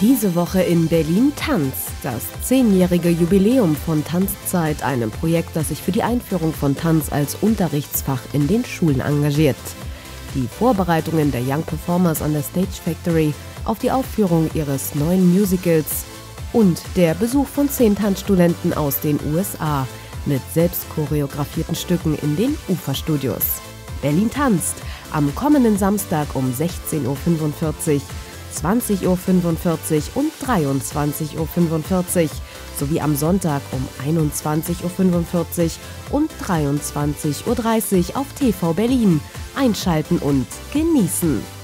Diese Woche in Berlin Tanz, das zehnjährige Jubiläum von Tanzzeit, einem Projekt, das sich für die Einführung von Tanz als Unterrichtsfach in den Schulen engagiert. Die Vorbereitungen der Young Performers an der Stage Factory auf die Aufführung ihres neuen Musicals und der Besuch von zehn Tanzstudenten aus den USA mit selbst choreografierten Stücken in den Uferstudios. Berlin tanzt am kommenden Samstag um 16.45 Uhr 20.45 Uhr und 23.45 Uhr sowie am Sonntag um 21.45 Uhr und 23.30 Uhr auf TV Berlin. Einschalten und genießen.